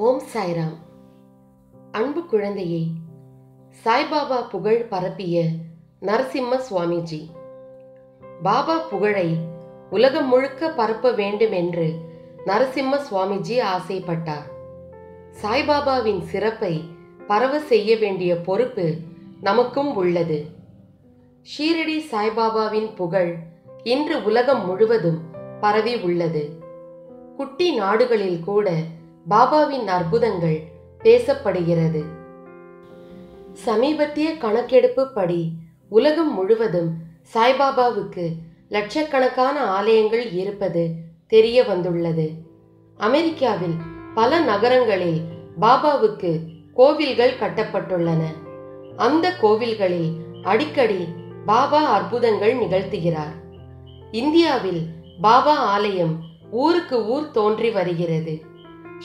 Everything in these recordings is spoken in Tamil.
ஓம் சாய்ராம். அன்பு குழந்தையே சாய்பாபா புகழ் பரப்பிய நரசிம்ம சுவாமிஜி. பாபா புகழை உலகம் முழுக்க பரப்ப வேண்டும் என்று நரசிம்ம சுவாமிஜி ஆசைப்பட்டார். சாய்பாபாவின் சிறப்பை பரவ செய்ய வேண்டிய பொறுப்பு நமக்கும் உள்ளது. ஷீரடி சாய்பாபாவின் புகழ் இன்று உலகம் முழுவதும் பரவி உள்ளது. குட்டி நாடுகளில் கூட பாபாவின் அற்புதங்கள் பேசப்படுகிறது. சமீபத்திய கணக்கெடுப்பு படி உலகம் முழுவதும் சாய்பாபாவுக்கு லட்சக்கணக்கான ஆலயங்கள் இருப்பது தெரிய வந்துள்ளது. அமெரிக்காவில் பல நகரங்களில் பாபாவுக்கு கோவில்கள் கட்டப்பட்டுள்ளன. அந்த கோவில்களில் அடிக்கடி பாபா அற்புதங்கள் நிகழ்த்துகிறார். இந்தியாவில் பாபா ஆலயம் ஊருக்கு ஊர் தோன்றி வருகிறது.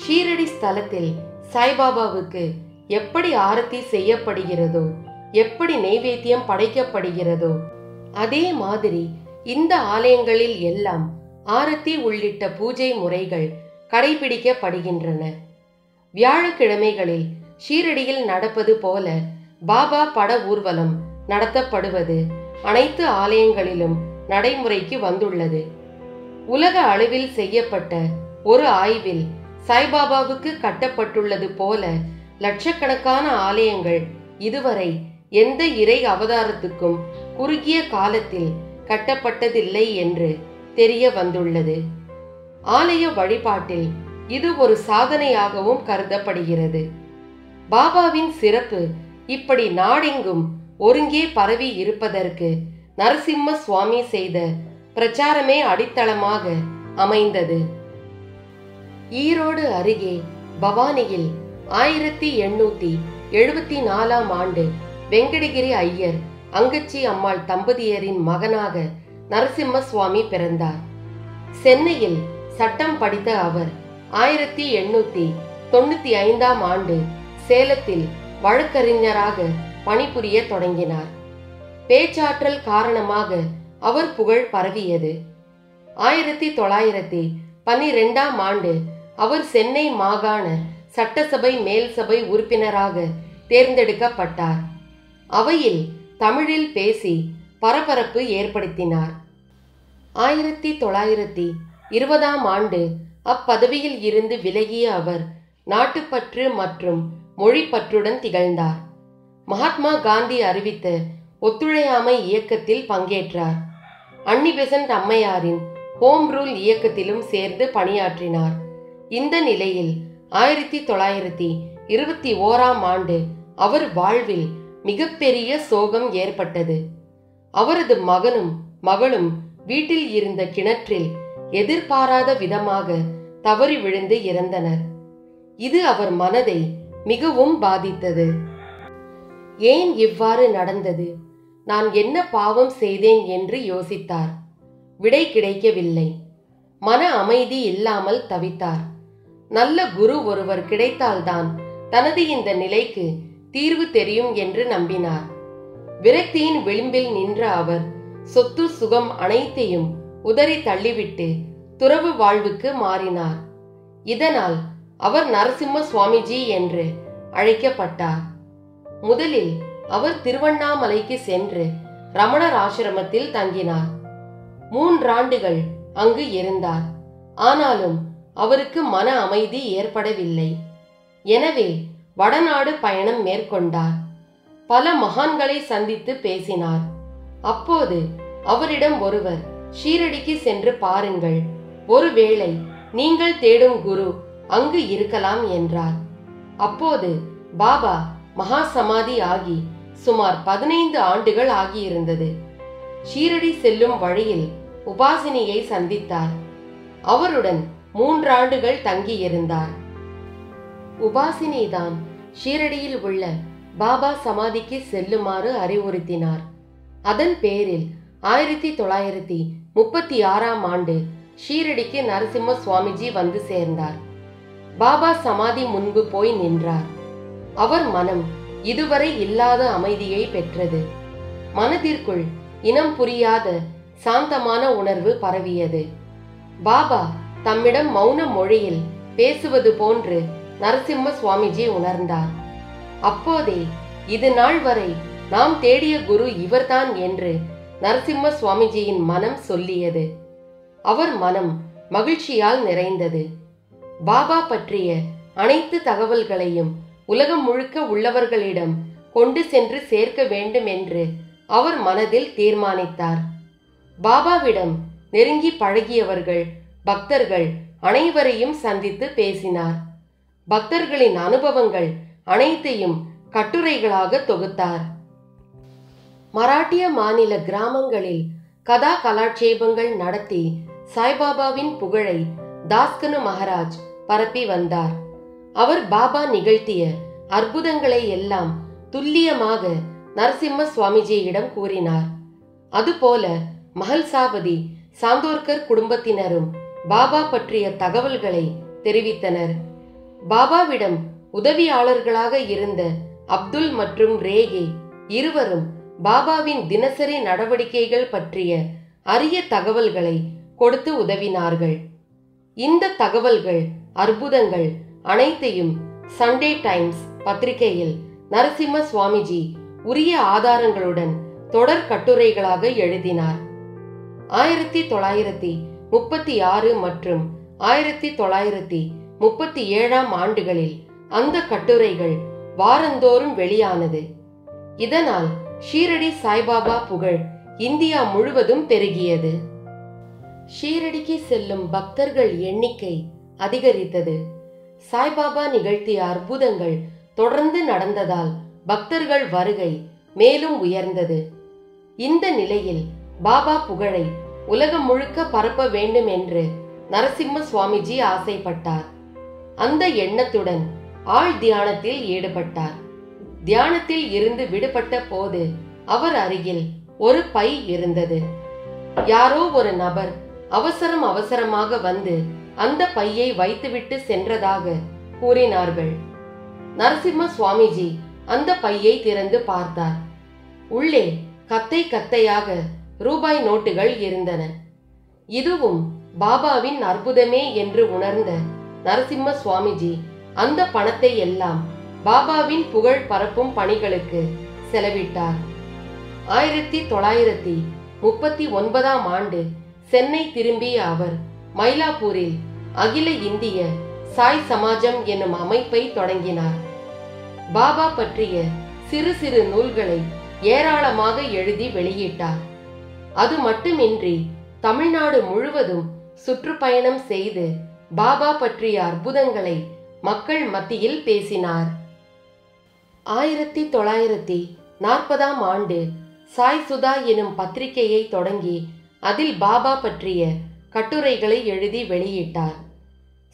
ஷீரடி ஸ்தலத்தில் சாய்பாபாவுக்கு எப்படி ஆரத்தி செய்யப்படுகிறதோ எப்படி நைவேத்தியம் படைக்கப்படுகிறதோ அதே மாதிரி இந்த ஆலயங்களில் எல்லாம் ஆரத்தி உள்ளிட்ட பூஜை முறைகள் கடைபிடிக்கப்படுகின்றன. வியாழக்கிழமைகளில் ஷீரடியில் நடப்பது போல பாபா பட ஊர்வலம் நடத்தப்படுவது அனைத்து ஆலயங்களிலும் நடைமுறைக்கு வந்துள்ளது. உலக அளவில் செய்யப்பட்ட ஒரு ஆய்வில் சாய்பாபாவுக்கு கட்டப்பட்டுள்ளது போல லட்சக்கணக்கான ஆலயங்கள் இதுவரை எந்த இறை அவதாரத்துக்கும் குறுகிய காலத்தில் கட்டப்பட்டதில்லை என்று தெரிய வந்துள்ளது. ஆலய வழிபாட்டில் இது ஒரு சாதனையாகவும் கருதப்படுகிறது. பாபாவின் சிறப்பு இப்படி நாடெங்கும் ஒருங்கே பரவி இருப்பதற்கு நரசிம்ம சுவாமி செய்த பிரச்சாரமே அடித்தளமாக அமைந்தது. ஈரோடு அருகே பவானியில் ஆயிரத்தி எண்ணூத்தி எழுபத்தி நாலாம் ஆண்டு வெங்கடகிரி ஐயர் அங்கச்சி அம்மாள் தம்பதியரின் மகனாக நரசிம்ம சுவாமி பிறந்தார். சென்னையில் சட்டம் படித்த அவர் ஆயிரத்தி எண்ணூத்தி தொண்ணூத்தி ஐந்தாம் ஆண்டு சேலத்தில் வழக்கறிஞராக பணிபுரிய தொடங்கினார். பேச்சாற்றல் காரணமாக அவர் புகழ் பரவியது. ஆயிரத்தி தொள்ளாயிரத்தி பன்னிரெண்டாம் ஆண்டு அவர் சென்னை மாகாண சட்டசபை மேல் சபை உறுப்பினராக தேர்ந்தெடுக்கப்பட்டார். அவையில் தமிழில் பேசி பரபரப்பு ஏற்படுத்தினார். ஆயிரத்தி தொள்ளாயிரத்தி இருபதாம் ஆண்டு அப்பதவியில் இருந்து விலகிய அவர் நாட்டுப்பற்று மற்றும் மொழிப்பற்றுடன் திகழ்ந்தார். மகாத்மா காந்தி அறிவித்த ஒத்துழையாமை இயக்கத்தில் பங்கேற்றார். அன்னி பெசன்ட் அம்மையாரின் ஹோம் ரூல் இயக்கத்திலும் சேர்ந்து பணியாற்றினார். இந்த நிலையில் ஆயிரத்தி தொள்ளாயிரத்தி இருபத்தி ஓராம் ஆண்டு அவர் வாழ்வில் மிகப்பெரிய சோகம் ஏற்பட்டது. அவரது மகனும் மகளும் வீட்டில் இருந்த கிணற்றில் எதிர்பாராத விதமாக தவறி விழுந்து இறந்தனர். இது அவர் மனதை மிகவும் பாதித்தது. ஏன் இவ்வாறு நடந்தது? நான் என்ன பாவம் செய்தேன் என்று யோசித்தார். விடை கிடைக்கவில்லை. மன அமைதி இல்லாமல் தவித்தார். நல்ல குரு ஒருவர் கிடைத்தால்தான் தனது இந்த நிலைக்கு தீர்வு தெரியும் என்று நம்பினார். விரக்தியின் விளிம்பில் நின்ற அவர் சொத்து சுகம் அனைத்தையும் உதறி தள்ளிவிட்டு துறவு வாழ்வுக்கு மாறினார். இதனால் அவர் நரசிம்ம சுவாமிஜி என்று அழைக்கப்பட்டார். முதலில் அவர் திருவண்ணாமலைக்கு சென்று ரமணர் ஆசிரமத்தில் தங்கினார். மூன்றாண்டுகள் அங்கு இருந்தார். ஆனாலும் அவருக்கு மன அமைதி ஏற்படவில்லை. எனவே வடநாடு பயணம் மேற்கொண்டார். பல மகான்களை சந்தித்து பேசினார். அப்போது அவரிடம் ஒருவர் ஷீரடிக்கு சென்று பாருங்கள். ஒருவேளை நீங்கள் தேடும் குரு அங்கு இருக்கலாம் என்றார். அப்போது பாபா மகா சமாதி ஆகி சுமார் பதினைந்து ஆண்டுகள் ஆகியிருந்தது. ஷீரடி செல்லும் வழியில் உபாசினியை சந்தித்தார். அவருடன் மூன்றாண்டுகள் தங்கியிருந்தார். உபாசினிதான் ஷீரடியில் உள்ள பாபா சமாதிக்கு செல்லுமாறு அறிவுறுத்தினார். அதன் பேரில் ஆயிரத்தி தொள்ளாயிரத்தி முப்பத்தி ஆறாம் ஆண்டு ஷீரடிக்கு நரசிம்ம சுவாமிஜி வந்து சேர்ந்தார். பாபா சமாதி முன்பு போய் நின்றார். அவர் மனம் இதுவரை இல்லாத அமைதியை பெற்றது. மனதிற்குள் இனம் புரியாத சாந்தமான உணர்வு பரவியது. பாபா தம்மிடம் மௌன மொழியில் பேசுவது போன்று நரசிம்ம சுவாமிஜி உணர்ந்தார். அப்போதே இது நாள் வரை நாம் தேடிய குரு இவர்தான் என்று நரசிம்ம சுவாமிஜியின் மனம் சொல்லியது. அவர் மனம் மகிழ்ச்சியால் நிறைந்தது. பாபா பற்றிய அனைத்து தகவல்களையும் உலகம் முழுக்க உள்ளவர்களிடம் கொண்டு சென்று சேர்க்க வேண்டும் என்று அவர் மனதில் தீர்மானித்தார். பாபாவிடம் நெருங்கி பழகியவர்கள் பக்தர்கள் அனைவரையும் சந்தித்து பேசினார். பக்தர்களின் அனுபவங்கள் அனைத்தையும் கட்டுரைகளாக தொகுத்தார். மராட்டிய மாநில கிராமங்களில் கதா கலாட்சேபங்கள் நடத்தி சாய்பாபாவின் புகழை தாஸ்கனு மகாராஜ் பரப்பி வந்தார். அவர் பாபா நிகழ்த்திய அற்புதங்களை எல்லாம் துல்லியமாக நரசிம்ம சுவாமிஜியிடம் கூறினார். அதுபோல மஹல்சாபதி சாந்தோர்கர் குடும்பத்தினரும் பாபா பற்றிய தகவல்களை தெரிவித்தனர். பாபாவிடம் உதவியாளர்களாக இருந்த அப்துல் மற்றும் ரேகே இருவரும் பாபாவின் தினசரி நடவடிக்கைகள் பற்றிய அரிய தகவல்களை கொடுத்து உதவினார்கள். இந்த தகவல்கள் அற்புதங்கள் அனைத்தையும் சண்டே டைம்ஸ் பத்திரிகையில் நரசிம்ம சுவாமிஜி உரிய ஆதாரங்களுடன் தொடர் கட்டுரைகளாக எழுதினார். ஆயிரத்தி தொள்ளாயிரத்தி முப்பத்தி ஆறு மற்றும் ஆயிரத்தி தொள்ளாயிரத்தி முப்பத்தி ஏழாம் ஆண்டுகளில் அந்த கட்டுரைகள் வாரந்தோறும் வெளியானது. இதனால் ஷீரடி சாய்பாபா புகழ் இந்தியா முழுவதும் பெருகியது. ஷீரடிக்கு செல்லும் பக்தர்கள் எண்ணிக்கை அதிகரித்தது. சாய்பாபா நிகழ்த்திய அற்புதங்கள் தொடர்ந்து நடந்ததால் பக்தர்கள் வருகை மேலும் உயர்ந்தது. இந்த நிலையில் பாபா புகழை உலகம் முழுக்க பரப்ப வேண்டும் என்று நரசிம்ம சுவாமிஜி ஆசைப்பட்டார். அந்த எண்ணத்துடன் ஆழ் தியானத்தில் ஈடுபட்டார். தியானத்தில் இருந்து விடுபட்ட போது அவர் அருகில் ஒரு பை இருந்தது. யாரோ ஒரு நபர் அவசரம் அவசரமாக வந்து அந்த பையை வைத்துவிட்டு சென்றதாக கூறினார்கள். நரசிம்ம சுவாமிஜி அந்த பையை திறந்து பார்த்தார். உள்ளே கத்தை கத்தையாக ரூபாய் நோட்டுகள் இருந்தன. இதுவும் பாபாவின் அற்புதமே என்று உணர்ந்த நரசிம்ம சுவாமிஜி அந்த பணத்தை எல்லாம் பாபாவின் புகழ் பரப்பும் பணிகளுக்கு செலவிட்டார். ஆயிரத்தி தொள்ளாயிரத்தி முப்பத்தி ஒன்பதாம் ஆண்டு சென்னை திரும்பிய அவர் மயிலாப்பூரில் அகில இந்திய சாய் சமாஜம் என்னும் அமைப்பை தொடங்கினார். பாபா பற்றிய சிறு சிறு நூல்களை ஏராளமாக எழுதி வெளியிட்டார். அது மட்டுமின்றி தமிழ்நாடு முழுவதும் சுற்றுப்பயணம் செய்து பாபா பற்றிய அற்புதங்களை மக்கள் மத்தியில் பேசினார். ஆயிரத்தி தொள்ளாயிரத்தி நாற்பதாம் ஆண்டு சாய் சுதா எனும் பத்திரிகையை தொடங்கி அதில் பாபா பற்றிய கட்டுரைகளை எழுதி வெளியிட்டார்.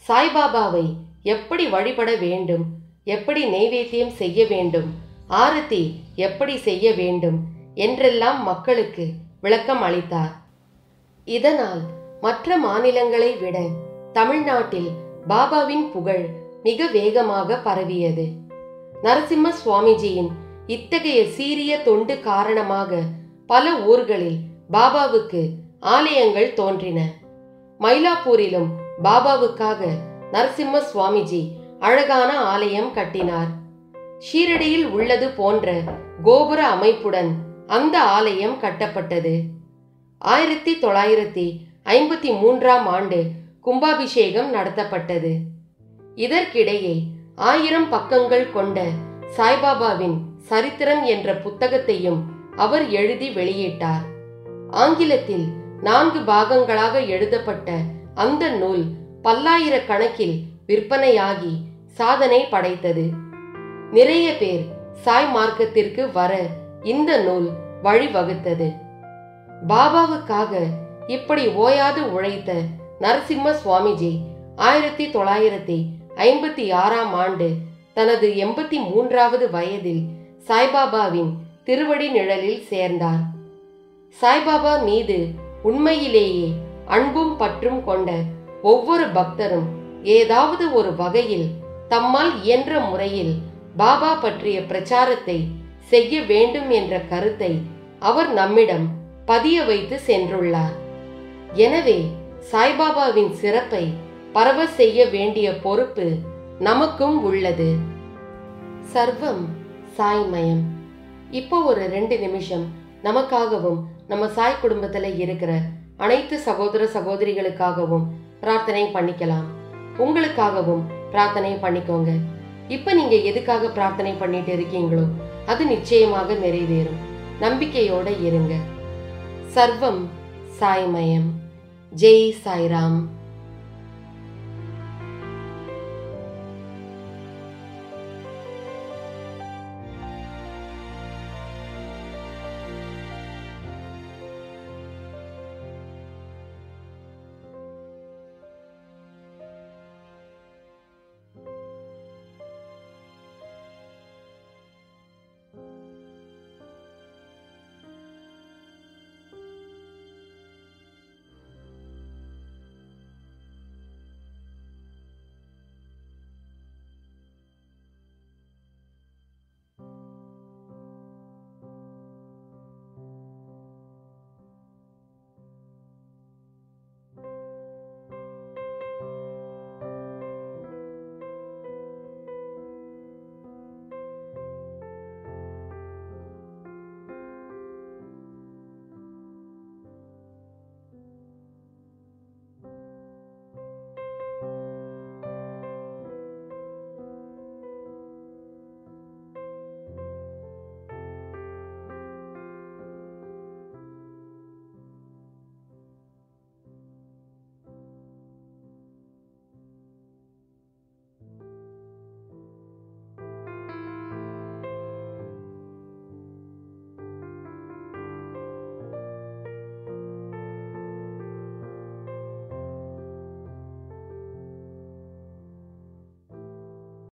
சாய்பாபாவை எப்படி வழிபட வேண்டும் எப்படி நைவேத்தியம் செய்ய வேண்டும் ஆரத்தி எப்படி செய்ய வேண்டும் என்றெல்லாம் மக்களுக்கு விளக்கம் அளித்தார். இதனால் மற்ற மாநிலங்களை விட தமிழ்நாட்டில் பாபாவின் புகழ் மிக வேகமாக பரவியது. நரசிம்ம சுவாமிஜியின் இத்தகைய சீரிய தொண்டு காரணமாக பல ஊர்களில் பாபாவுக்கு ஆலயங்கள் தோன்றின. மயிலாப்பூரிலும் பாபாவுக்காக நரசிம்ம சுவாமிஜி அழகான ஆலயம் கட்டினார். ஷீரடியில் உள்ளது போன்ற கோபுர அமைப்புடன் அந்த ஆலயம் கட்டப்பட்டது. ஆயிரத்தி தொள்ளாயிரத்தி ஐம்பத்தி மூன்றாம் ஆண்டு கும்பாபிஷேகம் நடத்தப்பட்டது. இதற்கிடையே ஆயிரம் பக்கங்கள் கொண்ட சாய்பாபாவின் சரித்திரம் என்ற புத்தகத்தையும் அவர் எழுதி வெளியிட்டார். ஆங்கிலத்தில் நான்கு பாகங்களாக எழுதப்பட்ட அந்த நூல் பல்லாயிரக்கணக்கில் விற்பனையாகி சாதனை படைத்தது. நிறைய பேர் சாய் மார்க்கத்திற்கு வர இந்த நூல் வழிவகுத்தது. பாபாவுக்காக இப்படி ஓயாது உழைத்த நரசிம்ம சுவாமிஜி ஆயிரத்தி தொள்ளாயிரத்தி ஐம்பத்தி ஆறாம் ஆண்டு தனது எண்பத்தி மூன்றாவது வயதில் சாய்பாபாவின் திருவடி நிழலில் சேர்ந்தார். சாய்பாபா மீது உண்மையிலேயே அன்பும் பற்றும் கொண்ட ஒவ்வொரு பக்தரும் ஏதாவது ஒரு வகையில் தம்மால் இயன்ற முறையில் பாபா பற்றிய பிரச்சாரத்தை செய்ய வேண்டும் என்ற கருத்தை அவர் நம்மிடம் பதிய வைத்து சென்றுள்ளார். எனவே சாய்பாபாவின் சிறப்பை பரவ செய்ய வேண்டிய பொறுப்பு நமக்கும் உள்ளது. சர்வம் சாய்மயம். இப்போ ஒரு ரெண்டு நிமிஷம் நமக்காகவும் நம்ம சாய் குடும்பத்தில் இருக்கிற அனைத்து சகோதர சகோதரிகளுக்காகவும் பிரார்த்தனை பண்ணிக்கலாம். உங்களுக்காகவும் பிரார்த்தனை பண்ணிக்கோங்க. இப்போ நீங்கள் எதுக்காக பிரார்த்தனை பண்ணிட்டு இருக்கீங்களோ அது நிச்சயமாக நிறைவேறும். நம்பிக்கையோடு இருங்க. சர்வம் சாய்மயம். ஜெய் சாய்ராம்.